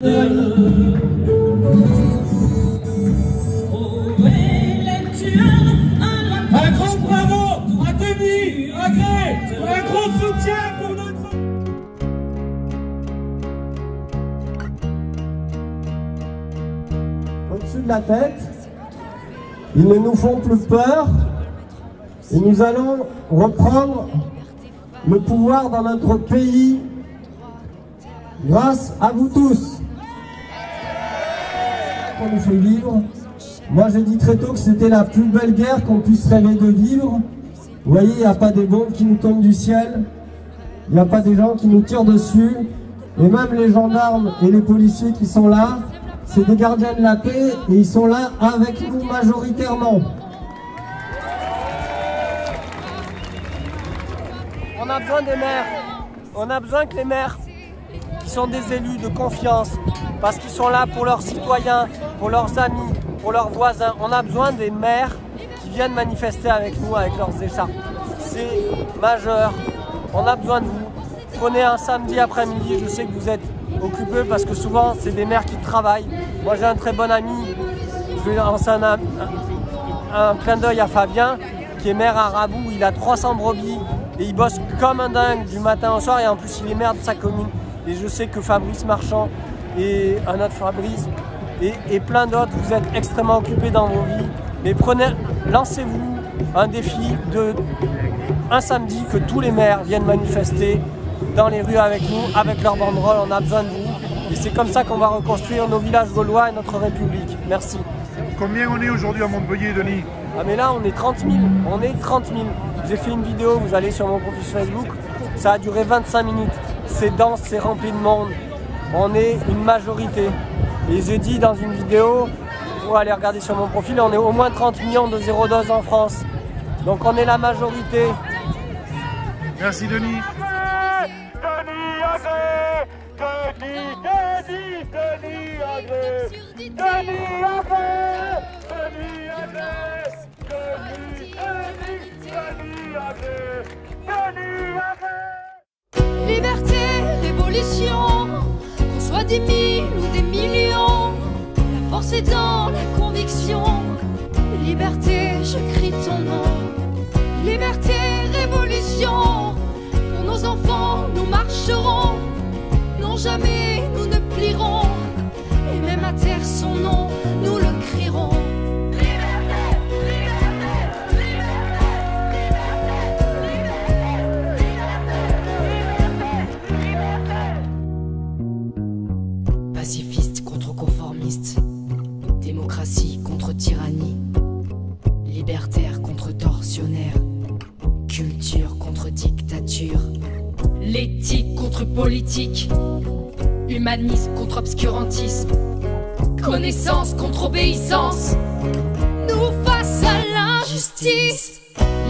Un grand bravo à Denis, à Gré, un gros soutien pour notre... au-dessus de la tête. Ils ne nous font plus peur. Et nous allons reprendre le pouvoir dans notre pays grâce à vous tous. Qu'on nous fait vivre. Moi j'ai dit très tôt que c'était la plus belle guerre qu'on puisse rêver de vivre. Vous voyez, il n'y a pas des bombes qui nous tombent du ciel. Il n'y a pas des gens qui nous tirent dessus. Et même les gendarmes et les policiers qui sont là, c'est des gardiens de la paix et ils sont là avec nous majoritairement. On a besoin des maires. On a besoin que les maires, qui sont des élus de confiance, parce qu'ils sont là pour leurs citoyens, pour leurs amis, pour leurs voisins. On a besoin des maires qui viennent manifester avec nous, avec leurs écharpes. C'est majeur. On a besoin de vous. Prenez un samedi après-midi. Je sais que vous êtes occupés parce que souvent, c'est des maires qui travaillent. Moi, j'ai un très bon ami. Je vais lancer un, clin d'œil à Fabien, qui est maire à Rabou. Il a 300 brebis et il bosse comme un dingue du matin au soir. Et en plus, il est maire de sa commune. Et je sais que Fabrice Marchand et un autre Fabrice et, et plein d'autres, vous êtes extrêmement occupés dans vos vies. Mais prenez, lancez-vous un défi de un samedi que tous les maires viennent manifester dans les rues avec nous, avec leurs banderoles. On a besoin de vous. Et c'est comme ça qu'on va reconstruire nos villages gaulois et notre République. Merci. Combien on est aujourd'hui à Montpellier, Denis? Ah mais là on est 30 000, on est 30 000. J'ai fait une vidéo, vous allez sur mon profil Facebook, ça a duré 25 minutes. C'est dense, c'est rempli de monde. On est une majorité. Et j'ai dit dans une vidéo, pour aller regarder sur mon profil, on est au moins 30 millions de zéro dose en France. Donc on est la majorité. Merci Denis. Denis Denis, Denis, Denis des mille ou des millions, la force est dans la conviction. Liberté, je crie ton nom. Liberté, révolution, pour nos enfants, nous marcherons. Non, jamais nous ne plierons, et même à terre son nom, nous le crierons. Démocratie contre tyrannie, libertaire contre tortionnaire, culture contre dictature, l'éthique contre politique, humanisme contre obscurantisme, connaissance contre obéissance, nous face à l'injustice.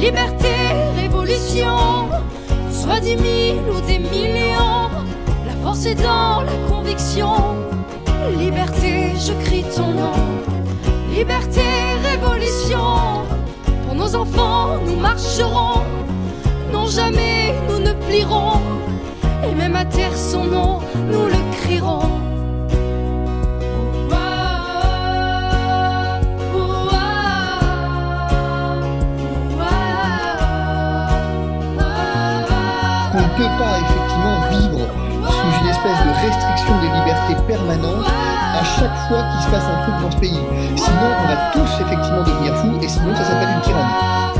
Liberté, révolution, soit dix mille ou des millions, la force est dans la conviction. Je crie ton nom. Liberté, révolution, pour nos enfants, nous marcherons. Non, jamais nous ne plierons, et même à terre son nom, nous le crierons. qu'on ne peut pas effectivement vivre sous une espèce de restriction des libertés permanente à chaque fois qu'il se passe un truc dans ce pays. Sinon, on va tous effectivement devenir fous et sinon, ça s'appelle une tyrannie.